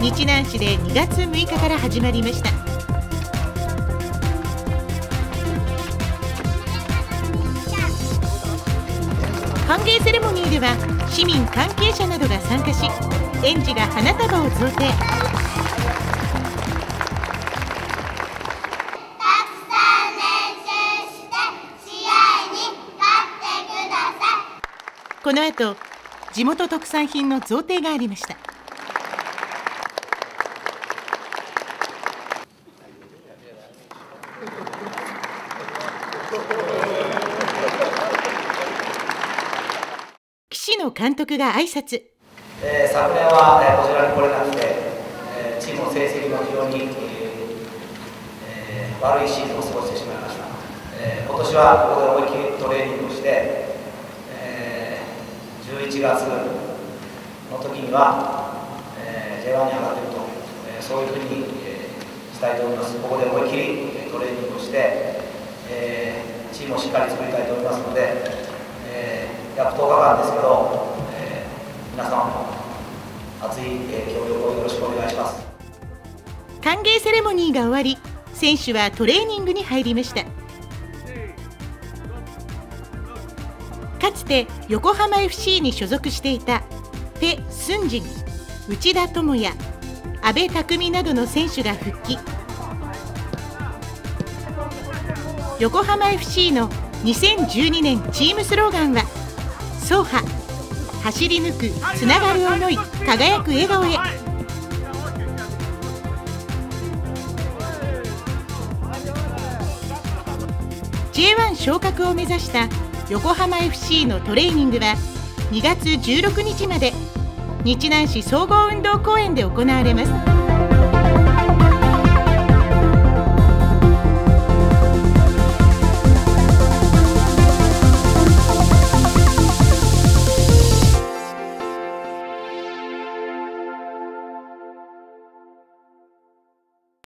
日南市で2月6日から始まりました。歓迎セレモニーでは市民関係者などが参加し園児が花束を贈呈。この後地元特産品の贈呈がありました。岸野監督が挨拶。えー昨年は、えーこちらに来れなくて、えーチームの成績も非常に、えー悪いシーズンを過ごしてしまいました、えー今年はここで思い切りトレーニングをして、えー11月の時には、えー J1 に上がっていくと、えーそういうふうに、えー伝えておりますここで思い切りえートレーニングをして、えーチームをしっかり作りたいと思いますので、えー約10日間ですけど、えー皆さんも熱いえー協力をよろしくお願いします。歓迎セレモニーが終わり選手はトレーニングに入りましたかつて横浜 FC に所属していたペ・スンジン内田智也阿部匠などの選手が復帰。横浜 FC の2012年チームスローガンは「走破走り抜くつながる思い輝く笑顔へ」J1 昇格を目指した横浜 FC のトレーニングは2月16日まで日南市総合運動公園で行われます。